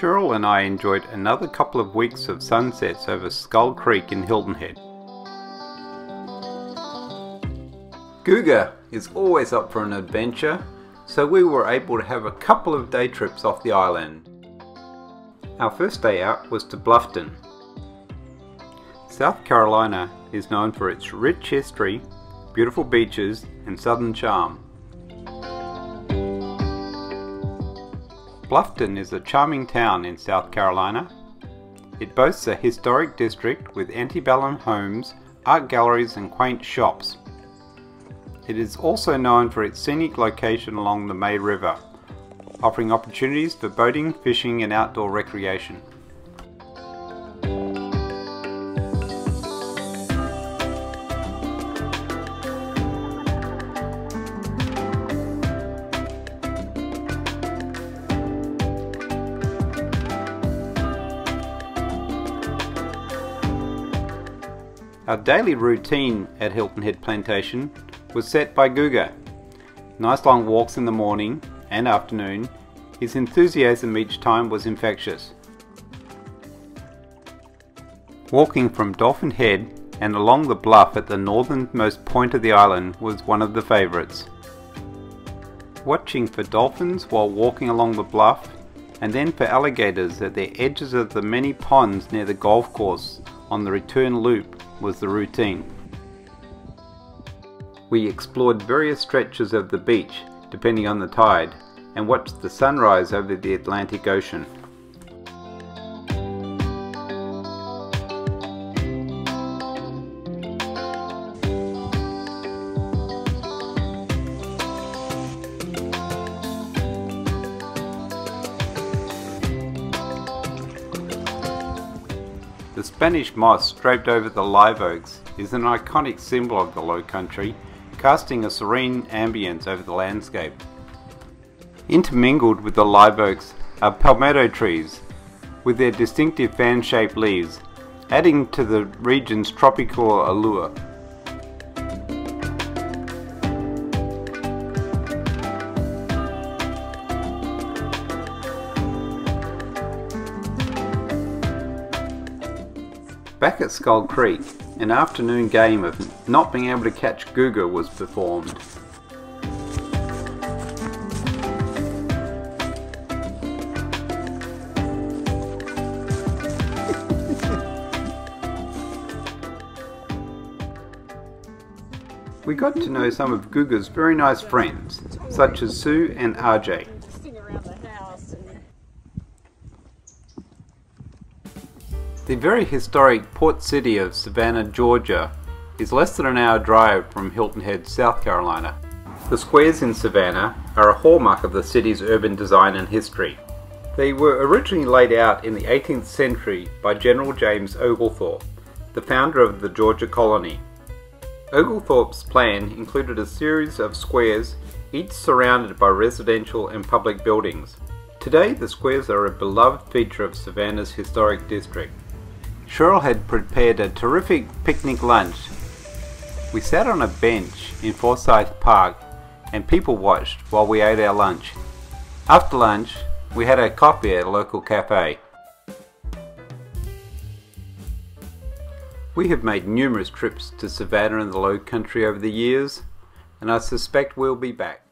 Cheryl and I enjoyed another couple of weeks of sunsets over Skull Creek in Hilton Head. Guga is always up for an adventure, so we were able to have a couple of day trips off the island. Our first day out was to Bluffton. South Carolina is known for its rich history, beautiful beaches and southern charm. Bluffton is a charming town in South Carolina. It boasts a historic district with antebellum homes, art galleries and quaint shops. It is also known for its scenic location along the May River, offering opportunities for boating, fishing and outdoor recreation. Our daily routine at Hilton Head Plantation was set by Guga. Nice long walks in the morning and afternoon, his enthusiasm each time was infectious. Walking from Dolphin Head and along the bluff at the northernmost point of the island was one of the favourites. Watching for dolphins while walking along the bluff and then for alligators at the edges of the many ponds near the golf course on the return loop was the routine. We explored various stretches of the beach depending on the tide and watched the sunrise over the Atlantic Ocean. Spanish moss draped over the live oaks is an iconic symbol of the Low Country, casting a serene ambience over the landscape. Intermingled with the live oaks are palmetto trees, with their distinctive fan-shaped leaves, adding to the region's tropical allure. Back at Skull Creek, an afternoon game of not being able to catch Guga was performed. we got to know some of Guga's very nice friends, such as Sue and RJ. The very historic port city of Savannah, Georgia is less than an hour drive from Hilton Head, South Carolina. The squares in Savannah are a hallmark of the city's urban design and history. They were originally laid out in the 18th century by General James Oglethorpe, the founder of the Georgia colony. Oglethorpe's plan included a series of squares, each surrounded by residential and public buildings. Today, the squares are a beloved feature of Savannah's historic district. Cheryl had prepared a terrific picnic lunch. We sat on a bench in Forsyth Park and people watched while we ate our lunch. After lunch, we had a coffee at a local cafe. We have made numerous trips to Savannah and the Low Country over the years, and I suspect we'll be back.